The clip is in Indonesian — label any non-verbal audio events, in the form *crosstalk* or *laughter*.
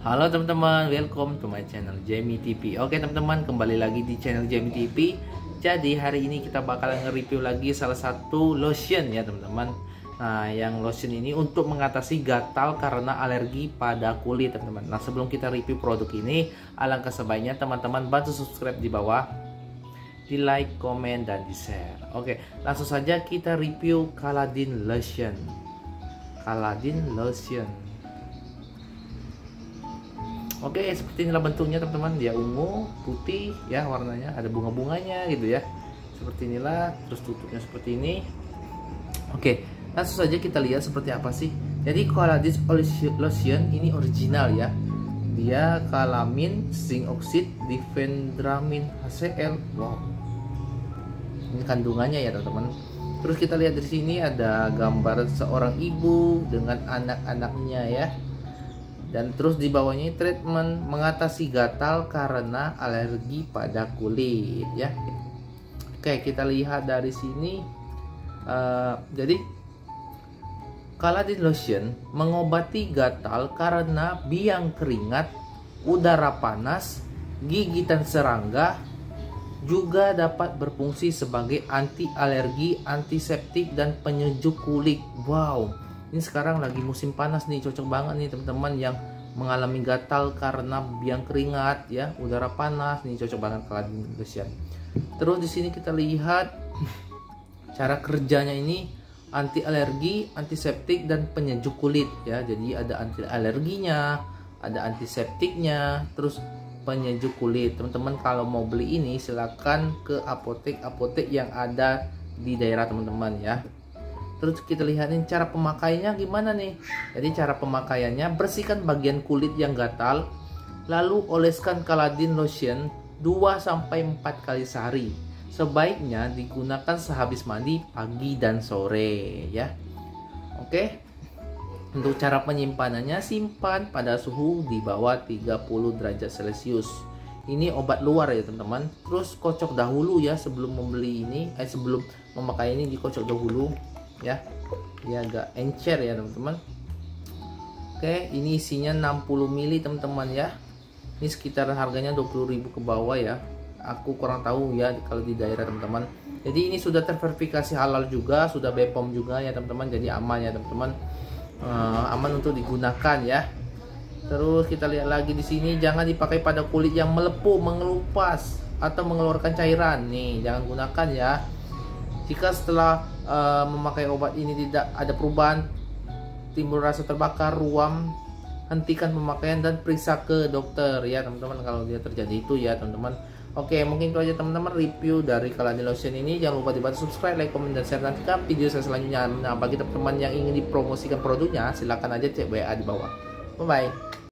Halo teman-teman, welcome to my channel Jamie TV. Oke teman-teman, kembali lagi di channel Jamie TV. Jadi hari ini kita bakalan nge-review lagi salah satu lotion ya teman-teman. Nah, yang lotion ini untuk mengatasi gatal karena alergi pada kulit teman-teman. Nah, sebelum kita review produk ini, alangkah sebaiknya teman-teman bantu subscribe di bawah, di like, komen, dan di share. Oke, langsung saja kita review Kaladin Lotion. Kaladin Lotion. Oke, seperti inilah bentuknya teman-teman. Dia ungu, putih ya warnanya, ada bunga-bunganya gitu ya. Seperti inilah, terus tutupnya seperti ini. Oke, langsung saja kita lihat seperti apa sih. Jadi Coladis Lotion ini original ya. Dia kalamin, zinc oxide, difendramin, HCl. Wow. Ini kandungannya ya teman-teman. Terus kita lihat di sini ada gambar seorang ibu dengan anak-anaknya ya dan terus di bawahnya treatment mengatasi gatal karena alergi pada kulit ya. Oke kita lihat dari sini. Uh, jadi Kaladin lotion mengobati gatal karena biang keringat udara panas gigitan serangga juga dapat berfungsi sebagai anti alergi, antiseptik dan penyejuk kulit. Wow, ini sekarang lagi musim panas nih cocok banget nih teman-teman yang mengalami gatal karena biang keringat ya. Udara panas nih cocok banget Kaladin Lotion terus di sini kita lihat *laughs* cara kerjanya ini anti alergi antiseptik dan penyejuk kulit ya. Jadi ada anti alerginya ada antiseptiknya terus penyejuk kulit. Teman-teman kalau mau beli ini silahkan ke apotek-apotek yang ada di daerah teman-teman ya Terus kita lihatin cara pemakaiannya gimana nih. Jadi cara pemakaiannya bersihkan bagian kulit yang gatal, lalu oleskan kaladin lotion 2 sampai 4 kali sehari. Sebaiknya digunakan sehabis mandi pagi dan sore ya. Oke. Untuk cara penyimpanannya simpan pada suhu di bawah 30 derajat Celcius. Ini obat luar ya teman-teman. Terus kocok dahulu ya sebelum membeli ini, eh sebelum memakai ini dikocok dahulu ya. Dia agak encer ya teman-teman. Oke ini isinya 60 ml teman-teman ya. Ini sekitar harganya 20.000 ke bawah ya. Aku kurang tahu ya kalau di daerah teman-teman. Jadi ini sudah terverifikasi halal juga sudah BPOM juga ya teman-teman. Jadi aman ya teman-teman. Uh, aman untuk digunakan ya. Terus kita lihat lagi di sini. Jangan dipakai pada kulit yang melepuh mengelupas atau mengeluarkan cairan. Nih jangan gunakan ya jika setelah uh, memakai obat ini tidak ada perubahan, timbul rasa terbakar, ruam, hentikan pemakaian dan periksa ke dokter ya teman-teman kalau dia terjadi itu ya teman-teman. Oke, mungkin itu aja teman-teman review dari Kalani Lotion ini. Jangan lupa dibantu subscribe, like, komen, dan share. Nantikan video saya selanjutnya. Nah, bagi teman-teman yang ingin dipromosikan produknya, silahkan aja cek WA di bawah. Bye-bye.